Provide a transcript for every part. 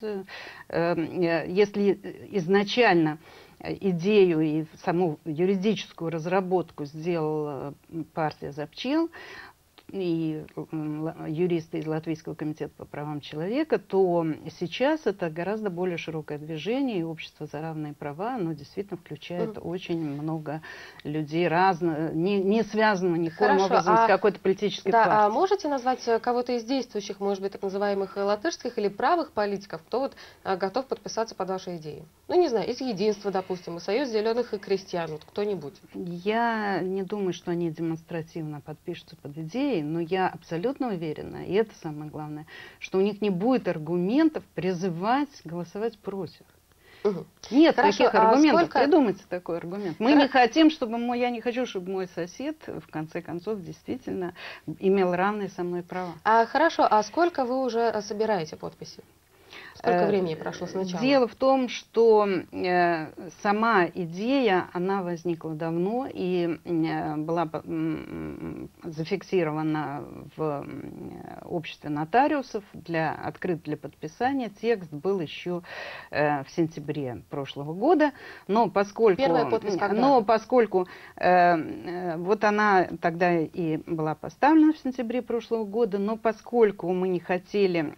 Э, э, если изначально идею и саму юридическую разработку сделала партия «Запчел», и юристы из Латвийского комитета по правам человека, то сейчас это гораздо более широкое движение, и общество за равные права, оно действительно включает mm. очень много людей разных, не, не связано никаким Хорошо, образом а, с какой-то политической да, партией. А можете назвать э, кого-то из действующих, может быть, так называемых э, латышских или правых политиков, кто вот а, готов подписаться под ваши идеи? Ну, не знаю, из Единства, допустим, из Союз зеленых и крестьян, вот кто-нибудь. Я не думаю, что они демонстративно подпишутся под идеей, но я абсолютно уверена, и это самое главное, что у них не будет аргументов призывать голосовать против. Угу. Нет Хорошо, таких а аргументов. Сколько... Придумайте такой аргумент. Мы Хор... не хотим, чтобы мой, я не хочу, чтобы мой сосед, в конце концов, действительно имел равные со мной права. А, хорошо, а сколько вы уже собираете подписи? Сколько э, времени прошло сначала? Дело в том, что э, сама идея, она возникла давно и э, была зафиксирована в обществе нотариусов, для, открыт для подписания. Текст был еще в сентябре прошлого года, но поскольку, Первая подпись когда? но поскольку вот она тогда и была поставлена в сентябре прошлого года, но поскольку мы не хотели,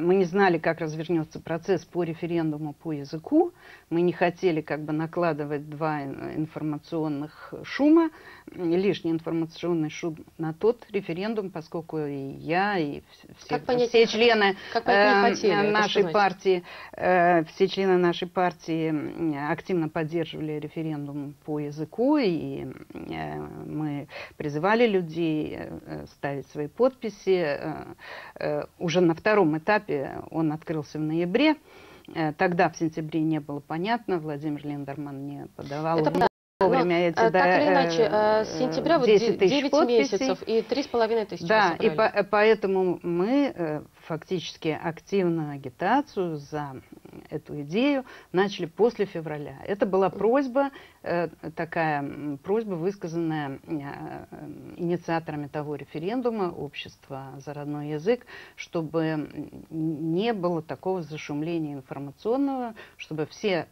мы не знали, как развернется процесс по референдуму по языку. Мы не хотели как бы накладывать два информационных шума, лишний информационный шум на тот референдум, поскольку и я, и все, понять, все члены как э, хотели, нашей партии, э, все члены нашей партии активно поддерживали референдум по языку, и э, мы призывали людей э, ставить свои подписи. Уже на втором этапе он открылся в ноябре. Э, тогда в сентябре не было понятно, Владимир Линдерман не подавал Это вовремя Но, эти, так да, или иначе, э, с сентября вот 10 9 подписей. месяцев и 3,5 тысячи Да, и по, поэтому мы э, фактически активную агитацию за эту идею начали после февраля. Это была просьба, э, такая просьба, высказанная инициаторами того референдума общества за родной язык, чтобы не было такого зашумления информационного, чтобы все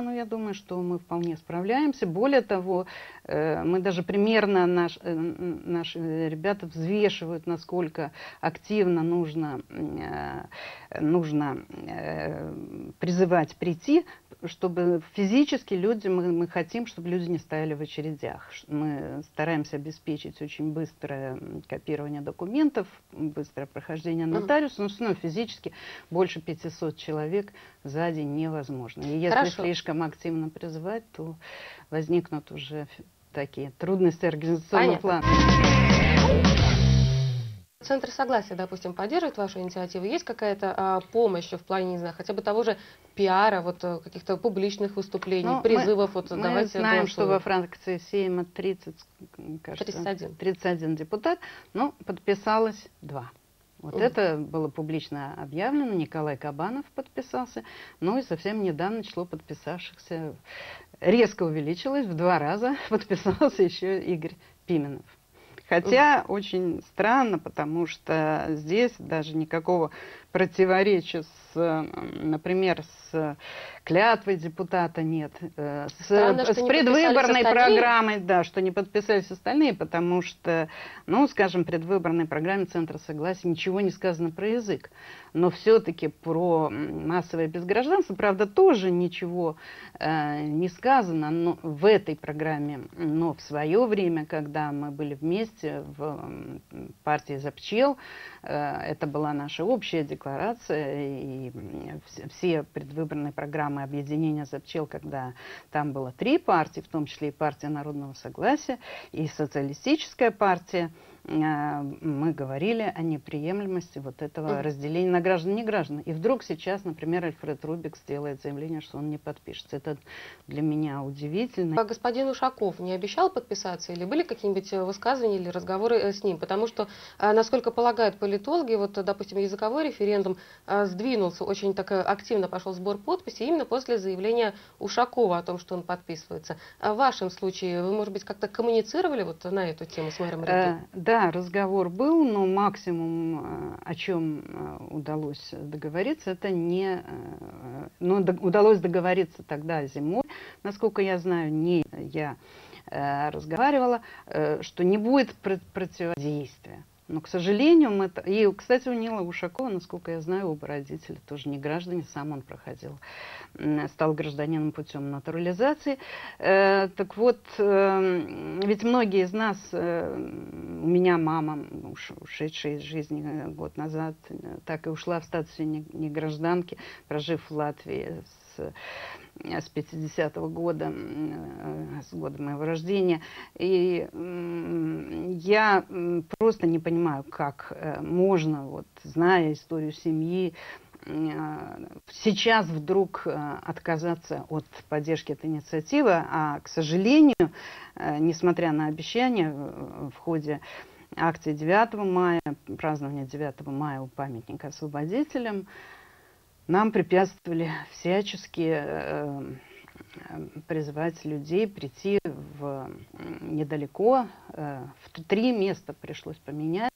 Но ну, я думаю, что мы вполне справляемся. Более того, э, мы даже примерно, наш, э, наши ребята взвешивают, насколько активно нужно, э, нужно призывать прийти, чтобы физически люди, мы, мы хотим, чтобы люди не стояли в очередях. Мы стараемся обеспечить очень быстрое копирование документов, быстрое прохождение нотариуса, но все равно физически больше 500 человек за день невозможно. И если Хорошо. слишком активно призывать, то возникнут уже такие трудности организационного плана. Центр согласия, допустим, поддерживает вашу инициативу? Есть какая-то а, помощь в плане, не знаю, хотя бы того же пиара, вот э, каких-то публичных выступлений, ну, призывов? Мы, вот, мы давайте знаем, что во Франции Сейма 30, кажется, 31. 31 депутат, но подписалось два. Вот mm. это было публично объявлено, Николай Кабанов подписался, ну и совсем недавно число подписавшихся резко увеличилось, в два раза подписался еще Игорь Пименов. Хотя очень странно, потому что здесь даже никакого противоречия с, например, с клятвой депутата нет, э, с, Странно, с предвыборной программой, да, что не подписались остальные, потому что, ну, скажем, предвыборной программе Центра Согласия ничего не сказано про язык. Но все-таки про массовое безгражданство, правда, тоже ничего э, не сказано но в этой программе. Но в свое время, когда мы были вместе в партии «Запчел», э, это была наша общая декларация, и все предвыборные программы объединения «Запчел», когда там было три партии, в том числе и партия народного согласия, и социалистическая партия, мы говорили о неприемлемости вот этого разделения на граждан и не граждан. И вдруг сейчас, например, Альфред Рубик сделает заявление, что он не подпишется. Это для меня удивительно. А господин Ушаков не обещал подписаться или были какие-нибудь высказывания или разговоры э, с ним? Потому что, э, насколько полагают политологи, вот, допустим, языковой референдум сдвинулся, очень так активно пошел сбор подписей именно после заявления Ушакова о том, что он подписывается. А в вашем случае вы, может быть, как-то коммуницировали вот на эту тему с мэром Риги? Да, разговор был, но максимум, э, о чем э, удалось договориться, это не... Ну, удалось договориться тогда зимой, насколько я знаю, не я разговаривала, что не будет противодействия. Но, к сожалению, мы... И, кстати, у Нила Ушакова, насколько я знаю, оба родителя тоже не граждане, сам он проходил, стал гражданином путем натурализации. Э, так вот, э, ведь многие из нас, э, у меня мама, уш, ушедшая из жизни э, год назад, так и ушла в статусе не гражданки, прожив в Латвии с с 50-го года, э, с года моего рождения. И я просто не понимаю, как э, можно, вот, зная историю семьи, э, сейчас вдруг отказаться от поддержки этой инициативы, а, к сожалению, несмотря на обещания в ходе акции 9 мая, празднования 9 мая у памятника освободителям, нам препятствовали всячески э, э, призывать людей прийти в недалеко. Э, в три места пришлось поменять.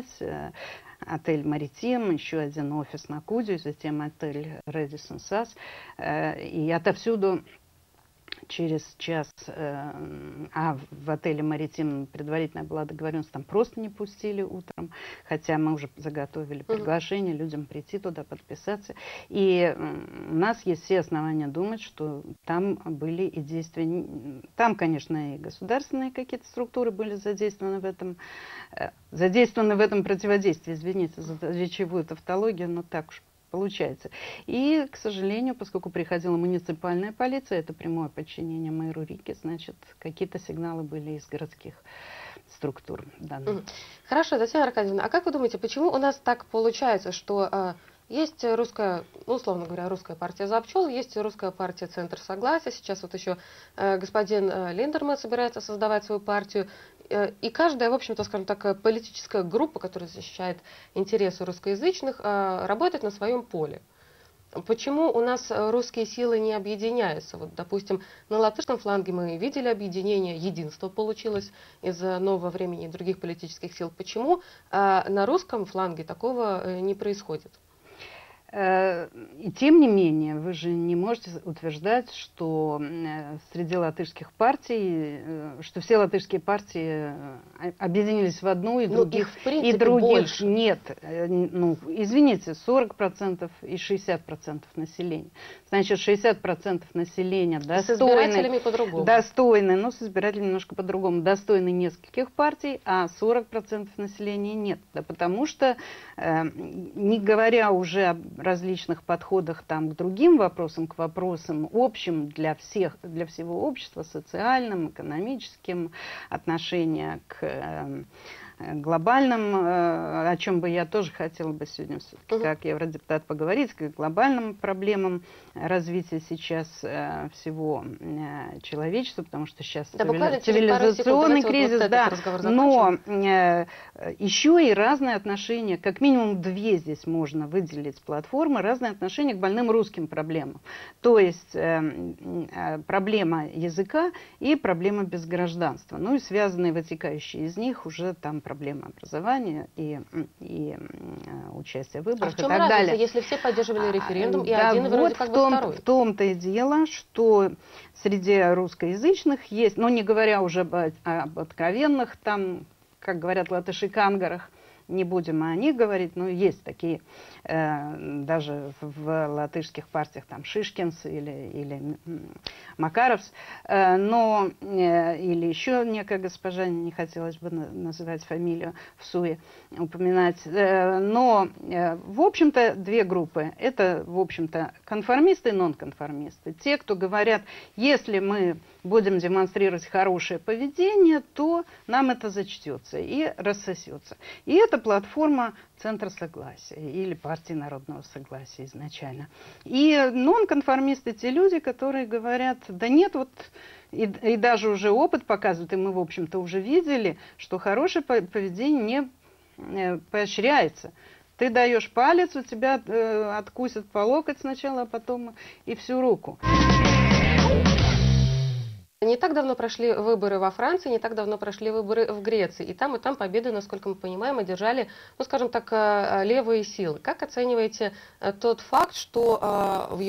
Отель «Маритим», еще один офис на Куде, затем отель «Редисон Сас». И отовсюду через час, э, а в отеле «Маритим» предварительная была договоренность, там просто не пустили утром, хотя мы уже заготовили приглашение людям прийти туда, подписаться. И у нас есть все основания думать, что там были и действия, там, конечно, и государственные какие-то структуры были задействованы в этом, э, задействованы в этом противодействии, извините за речевую тавтологию, но так уж получается. И, к сожалению, поскольку приходила муниципальная полиция, это прямое подчинение мэру Риги, значит, какие-то сигналы были из городских структур. Данных. Хорошо, Татьяна Аркадьевна, а как вы думаете, почему у нас так получается, что а, есть русская, ну, условно говоря, русская партия за пчел, есть русская партия Центр Согласия. Сейчас вот еще э, господин э, Линдерман собирается создавать свою партию. Э, и каждая, в общем-то, скажем так, политическая группа, которая защищает интересы русскоязычных, э, работает на своем поле. Почему у нас русские силы не объединяются? Вот, допустим, на латышском фланге мы видели объединение, единство получилось из нового времени и других политических сил. Почему а на русском фланге такого не происходит? Э, и тем не менее, вы же не можете утверждать, что э, среди латышских партий, э, что все латышские партии объединились в одну, и ну, других, их, принципе, и других больше. нет. Ну, извините, 40% и 60% населения. Значит, 60% населения достойны, по-другому. достойны, ну, с избирателями немножко по-другому, достойны нескольких партий, а 40% населения нет. Да потому что, не говоря уже об различных подходах там, к другим вопросам, к вопросам общим для, всех, для всего общества, социальным, экономическим, отношения к эм, глобальным, э, о чем бы я тоже хотела бы сегодня, угу. как евродепутат, поговорить, к глобальным проблемам развития сейчас э, всего э, человечества, потому что сейчас да, цивилизационный кризис, вот, да, но еще и разные отношения, как минимум две здесь можно выделить платформы, разные отношения к больным русским проблемам. То есть проблема языка и проблема безгражданства, ну и связанные вытекающие из них уже там проблемы образования и, и э, участия в выборах а в чем и так разница, далее. если все поддерживали а, референдум, и да, один вот вроде как в том, бы В том-то и дело, что среди русскоязычных есть, ну не говоря уже об, об откровенных, там, как говорят латыши, кангарах, не будем о них говорить, но есть такие, э, даже в латышских партиях, там, Шишкинс или, или Макаровс, э, но, э, или еще некая госпожа, не хотелось бы называть фамилию в СУЕ, упоминать, но, в общем-то, две группы. Это, в общем-то, конформисты и нонконформисты. Те, кто говорят, если мы будем демонстрировать хорошее поведение, то нам это зачтется и рассосется. И это платформа Центра Согласия или партии Народного Согласия изначально. И нонконформисты те люди, которые говорят, да нет, вот и, и даже уже опыт показывает, и мы, в общем-то, уже видели, что хорошее поведение не э, поощряется. Ты даешь палец, у тебя э, откусят по локоть сначала, а потом и всю руку. Не так давно прошли выборы во Франции, не так давно прошли выборы в Греции. И там, и там победы, насколько мы понимаем, одержали, ну, скажем так, э, левые силы. Как оцениваете э, тот факт, что э, в